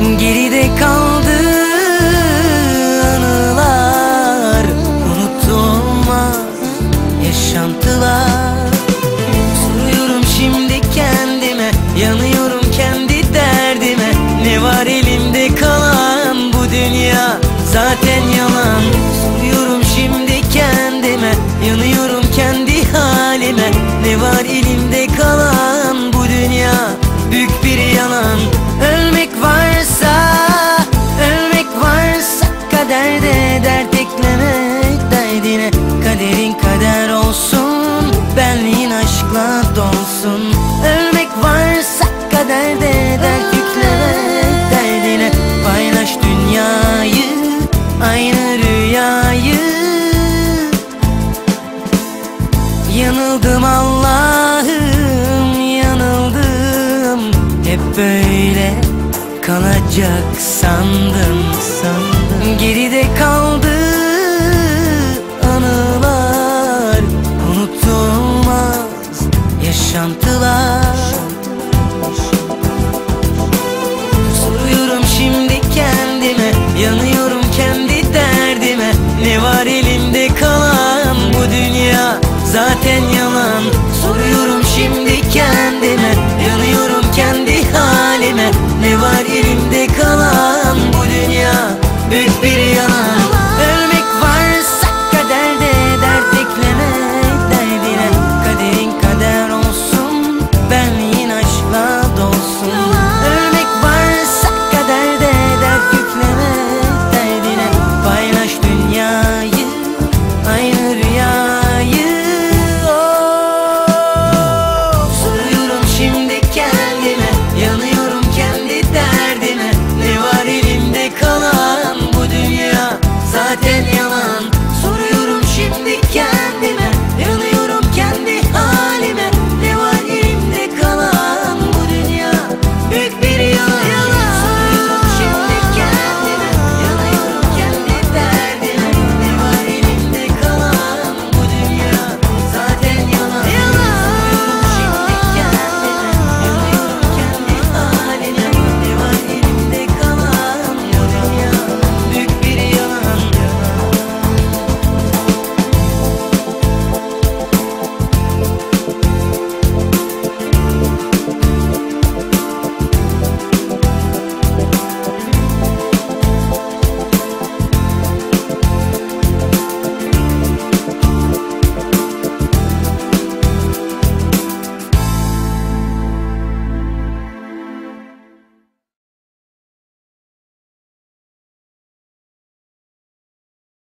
Geride kaldı derdine Kaderin kader olsun. Benliğin aşkla dolsun. Ölmek varsa kaderde dert yüklemek derdine Paylaş dünyayı Aynı rüyayı. Yanıldım Allah'ım yanıldım. Hep böyle kalacak sandım Zaten yalan. Soruyorum şimdi kendime